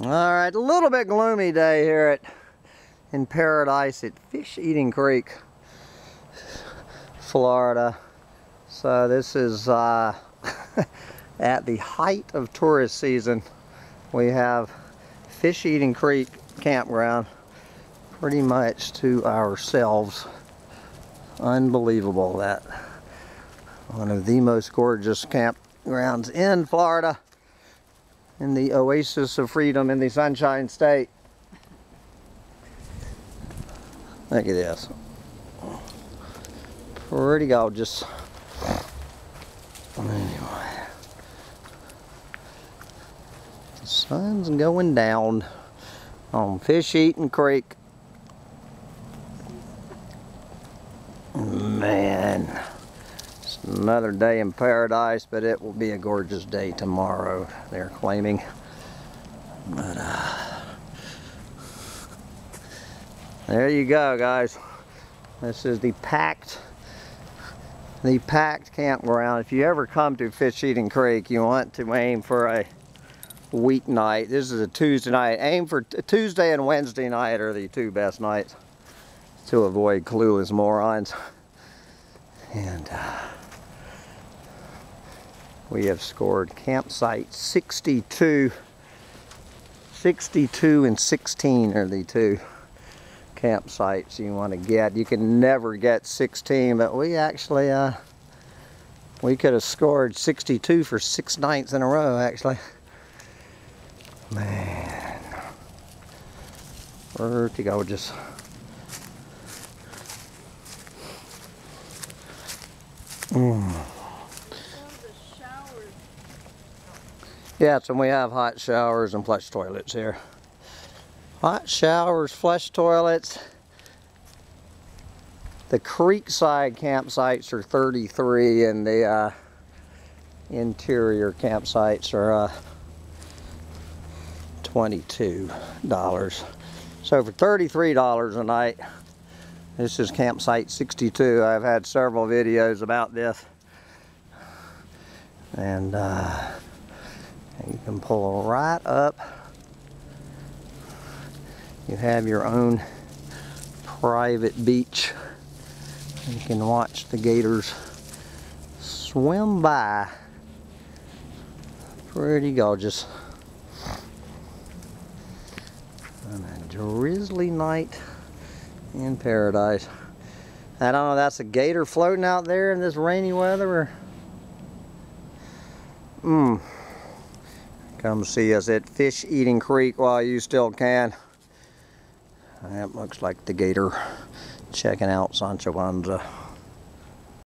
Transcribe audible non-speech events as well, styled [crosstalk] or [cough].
All right, a little bit gloomy day here at in Paradise at Fisheating Creek, Florida. So this is uh, [laughs] at the height of tourist season. We have Fisheating Creek campground pretty much to ourselves. Unbelievable that one of the most gorgeous campgrounds in Florida in the oasis of freedom in the Sunshine State. Look at this. Pretty gorgeous. Anyway. The sun's going down on Fisheating Creek. Man, another day in paradise, but it will be a gorgeous day tomorrow, they're claiming. But, uh, there you go, guys. This is the packed, the packed campground. If you ever come to Fisheating Creek, you want to aim for a weeknight. This is a Tuesday night. Aim for Tuesday and Wednesday night are the two best nights to avoid clueless morons. And uh, we have scored campsite 62, 62 and 16 are the two campsites you want to get. You can never get 16, but we actually, uh, we could have scored 62 for six nights in a row, actually. Man. Pretty gorgeous. Mm. Yes, and we have hot showers and flush toilets here. Hot showers, flush toilets. The creekside campsites are 33 and the uh, interior campsites are uh, $22. So for $33 a night, this is campsite 62. I've had several videos about this. And uh, you can pull right up. You have your own private beach. You can watch the gators swim by. Pretty gorgeous. On a drizzly night in paradise. I don't know, if that's a gator floating out there in this rainy weather or... Mmm. Come see us at Fisheating Creek while you still can. That looks like the gator checking out Sancho Panza.